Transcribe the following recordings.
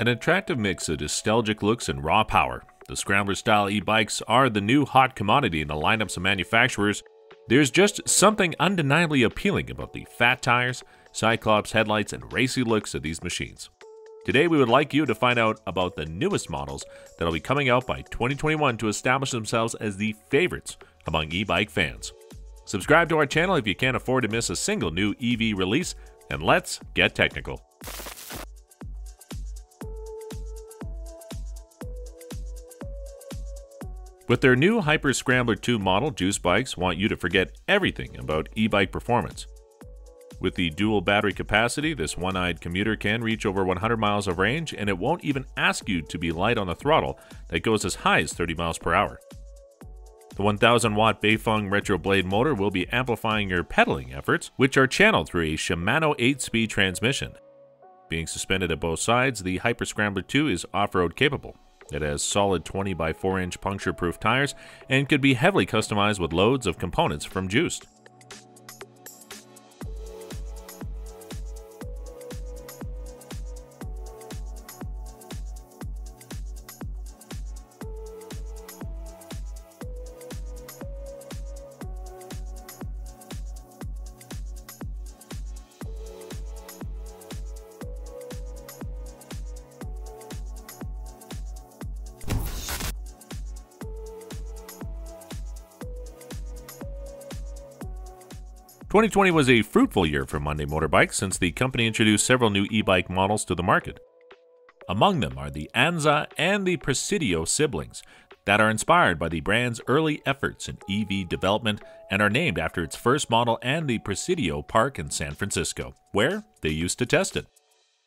An attractive mix of nostalgic looks and raw power, the Scrambler style e bikes are the new hot commodity in the lineups of manufacturers. There's just something undeniably appealing about the fat tires, Cyclops headlights, and racy looks of these machines. Today, we would like you to find out about the newest models that'll be coming out by 2021 to establish themselves as the favorites among e bike fans. Subscribe to our channel if you can't afford to miss a single new EV release, and let's get technical. With their new Hyper Scrambler 2 model, Juiced Bikes want you to forget everything about e-bike performance. With the dual battery capacity, this one-eyed commuter can reach over 100 miles of range and it won't even ask you to be light on the throttle that goes as high as 30 miles per hour. The 1000 watt Bafang Retro Blade motor will be amplifying your pedaling efforts, which are channeled through a Shimano 8 speed transmission. Being suspended at both sides, the Hyper Scrambler 2 is off road capable, it has solid 20 by 4 inch puncture proof tires and could be heavily customized with loads of components from Juiced. 2020 was a fruitful year for Monday Motorbikes since the company introduced several new e-bike models to the market. Among them are the Anza and the Presidio siblings that are inspired by the brand's early efforts in EV development and are named after its first model and the Presidio Park in San Francisco, where they used to test it.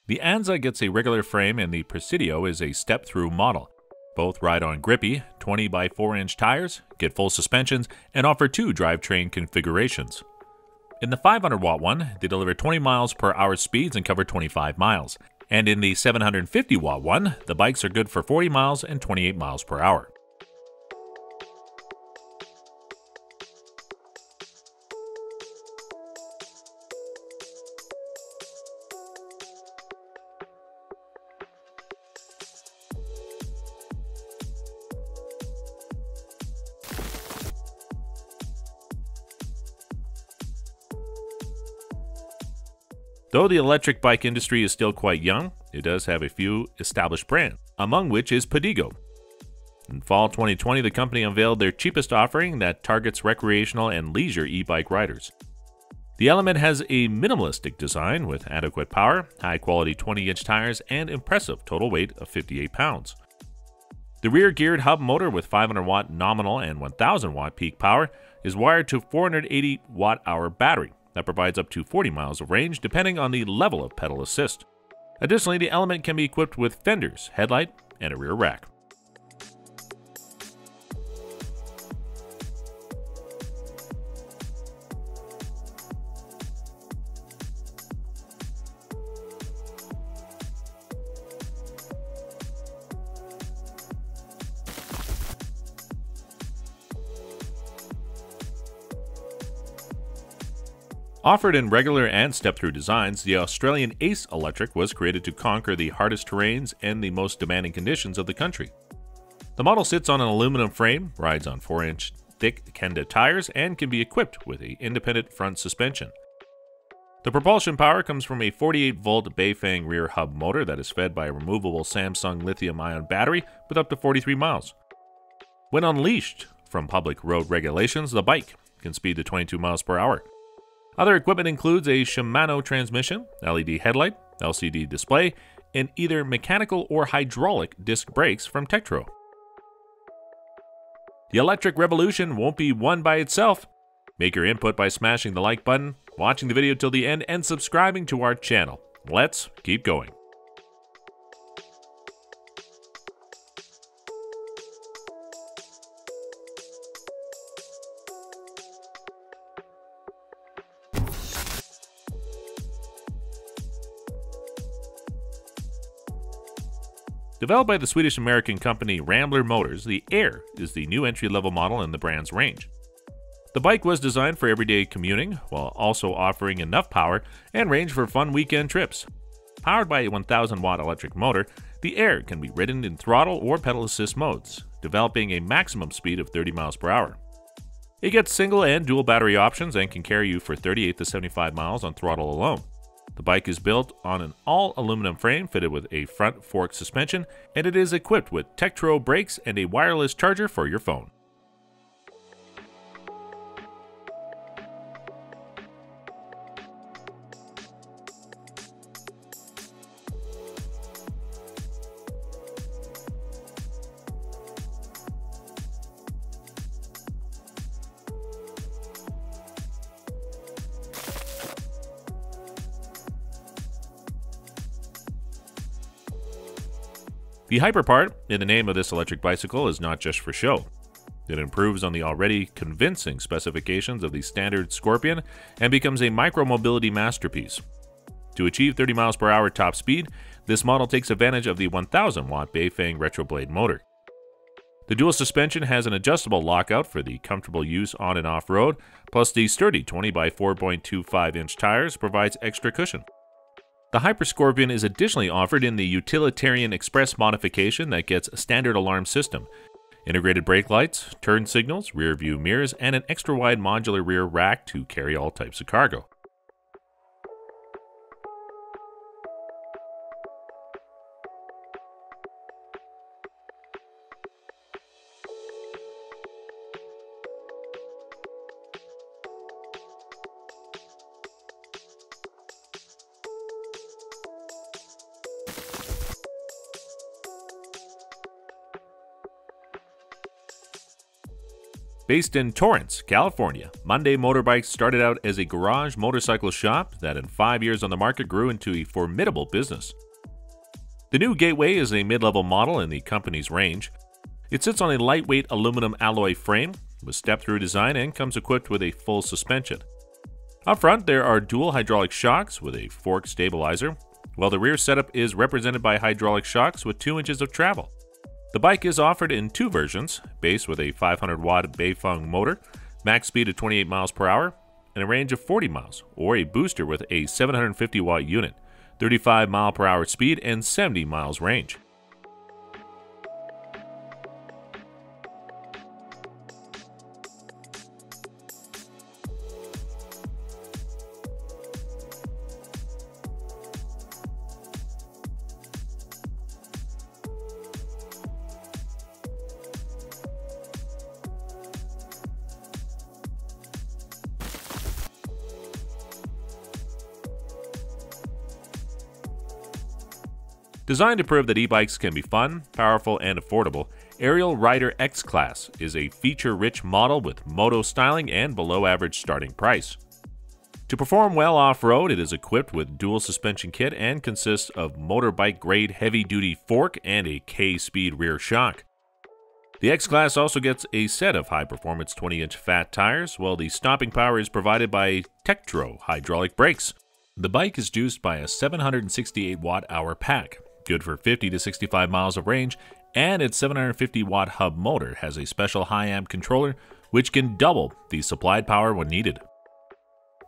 The Anza gets a regular frame and the Presidio is a step-through model. Both ride on grippy 20 by 4 inch tires, get full suspensions, and offer two drivetrain configurations. In the 500 watt one, they deliver 20 miles per hour speeds and cover 25 miles. And in the 750 watt one, the bikes are good for 40 miles and 28 miles per hour. Though the electric bike industry is still quite young, it does have a few established brands, among which is Pedego. In fall 2020, the company unveiled their cheapest offering that targets recreational and leisure e bike riders. The Element has a minimalistic design with adequate power, high quality 20 inch tires, and impressive total weight of 58 pounds. The rear geared hub motor with 500 watt nominal and 1000 watt peak power is wired to 480 watt hour battery that provides up to 40 miles of range depending on the level of pedal assist. Additionally, the Element can be equipped with fenders, headlight, and a rear rack. Offered in regular and step-through designs, the Australian Ace Electric was created to conquer the hardest terrains and the most demanding conditions of the country. The model sits on an aluminum frame, rides on 4-inch thick Kenda tires, and can be equipped with a independent front suspension. The propulsion power comes from a 48-volt Bafang rear hub motor that is fed by a removable Samsung lithium-ion battery with up to 43 miles. When unleashed from public road regulations, the bike can speed to 22 miles per hour. Other equipment includes a Shimano transmission, LED headlight, LCD display, and either mechanical or hydraulic disc brakes from Tektro. The electric revolution won't be won by itself. Make your input by smashing the like button, watching the video till the end, and subscribing to our channel. Let's keep going. Developed by the Swedish American company Rambler Motors, the Air is the new entry level model in the brand's range. The bike was designed for everyday commuting while also offering enough power and range for fun weekend trips. Powered by a 1000 watt electric motor, The Air can be ridden in throttle or pedal assist modes, developing a maximum speed of 30 miles per hour. It gets single and dual battery options and can carry you for 38 to 75 miles on throttle alone. The bike is built on an all aluminum frame fitted with a front fork suspension, and it is equipped with Tektro brakes and a wireless charger for your phone. The hyper part in the name of this electric bicycle is not just for show. It improves on the already convincing specifications of the standard Scorpion and becomes a micromobility masterpiece. To achieve 30 miles per hour top speed, this model takes advantage of the 1000 watt Bafang Retroblade motor. The dual suspension has an adjustable lockout for the comfortable use on and off road, plus the sturdy 20 by 4.25 inch tires provides extra cushion. The Hyperscorpion is additionally offered in the Utilitarian Express modification that gets a standard alarm system, integrated brake lights, turn signals, rear view mirrors, and an extra wide modular rear rack to carry all types of cargo. Based in Torrance, California, Monday Motorbikes started out as a garage motorcycle shop that in five years on the market grew into a formidable business. The new Gateway is a mid level model in the company's range. It sits on a lightweight aluminum alloy frame with step through design and comes equipped with a full suspension. Up front, there are dual hydraulic shocks with a fork stabilizer, while the rear setup is represented by hydraulic shocks with 2 inches of travel. The bike is offered in two versions, base with a 500 watt Bafang motor, max speed of 28 miles per hour, and a range of 40 miles, or a booster with a 750 watt unit, 35 mile per hour speed, and 70 miles range. Designed to prove that e-bikes can be fun, powerful, and affordable, Ariel Rider X Class is a feature-rich model with moto styling and below-average starting price. To perform well off-road, it is equipped with dual suspension kit and consists of motorbike-grade heavy-duty fork and a K-speed rear shock. The X-Class also gets a set of high-performance 20-inch fat tires, while the stopping power is provided by Tektro hydraulic brakes. The bike is juiced by a 768 watt-hour pack, good for 50 to 65 miles of range, and its 750 watt hub motor has a special high amp controller which can double the supplied power when needed.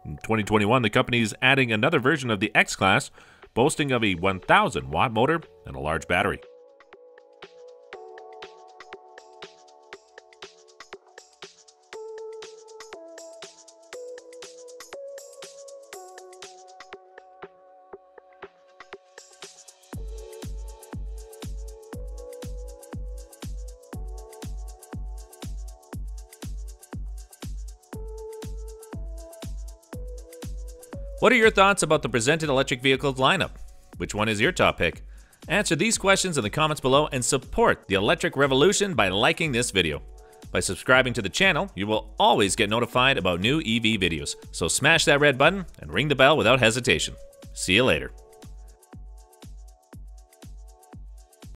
In 2021, the company is adding another version of the X Class, boasting of a 1000 watt motor and a large battery. What are your thoughts about the presented electric vehicles lineup? Which one is your top pick? Answer these questions in the comments below and support the electric revolution by liking this video. By subscribing to the channel, you will always get notified about new EV videos, so smash that red button and ring the bell without hesitation. See you later.